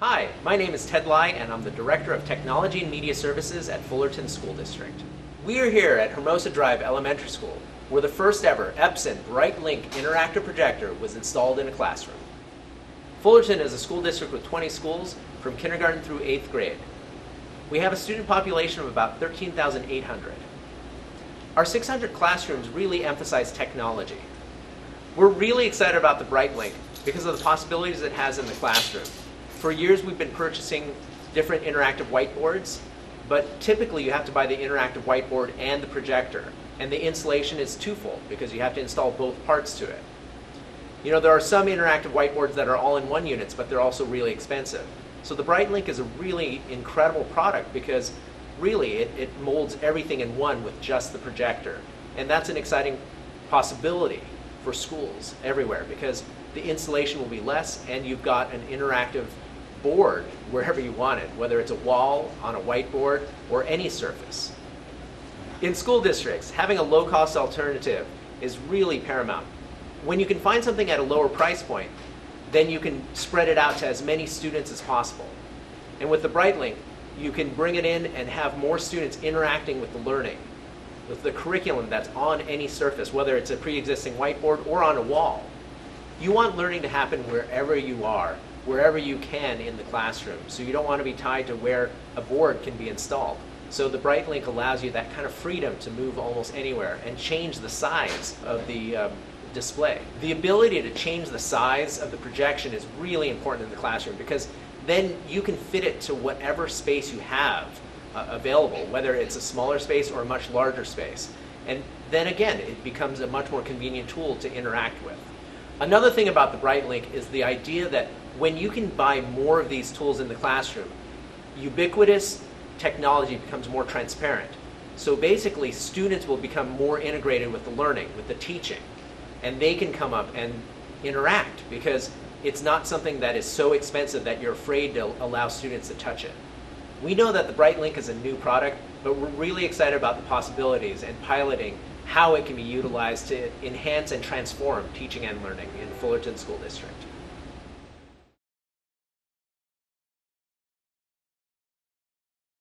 Hi, my name is Ted Lai, and I'm the Director of Technology and Media Services at Fullerton School District. We are here at Hermosa Drive Elementary School, where the first ever Epson BrightLink interactive projector was installed in a classroom. Fullerton is a school district with 20 schools from kindergarten through 8th grade. We have a student population of about 13,800. Our 600 classrooms really emphasize technology. We're really excited about the BrightLink because of the possibilities it has in the classroom. For years, we've been purchasing different interactive whiteboards, but typically you have to buy the interactive whiteboard and the projector. And the installation is twofold because you have to install both parts to it. You know, there are some interactive whiteboards that are all-in-one units, but they're also really expensive. So the BrightLink is a really incredible product because really it, it molds everything in one with just the projector. And that's an exciting possibility for schools everywhere because the installation will be less and you've got an interactive board wherever you want it, whether it's a wall, on a whiteboard, or any surface. In school districts, having a low-cost alternative is really paramount. When you can find something at a lower price point, then you can spread it out to as many students as possible. And with the BrightLink, you can bring it in and have more students interacting with the learning, with the curriculum that's on any surface, whether it's a pre-existing whiteboard or on a wall. You want learning to happen wherever you are, wherever you can in the classroom. So you don't want to be tied to where a board can be installed. So the BrightLink allows you that kind of freedom to move almost anywhere and change the size of the um, display. The ability to change the size of the projection is really important in the classroom because then you can fit it to whatever space you have uh, available, whether it's a smaller space or a much larger space. And then again, it becomes a much more convenient tool to interact with. Another thing about the BrightLink is the idea that when you can buy more of these tools in the classroom, ubiquitous technology becomes more transparent. So basically, students will become more integrated with the learning, with the teaching, and they can come up and interact because it's not something that is so expensive that you're afraid to allow students to touch it. We know that the BrightLink is a new product, but we're really excited about the possibilities and piloting how it can be utilized to enhance and transform teaching and learning in Fullerton School District.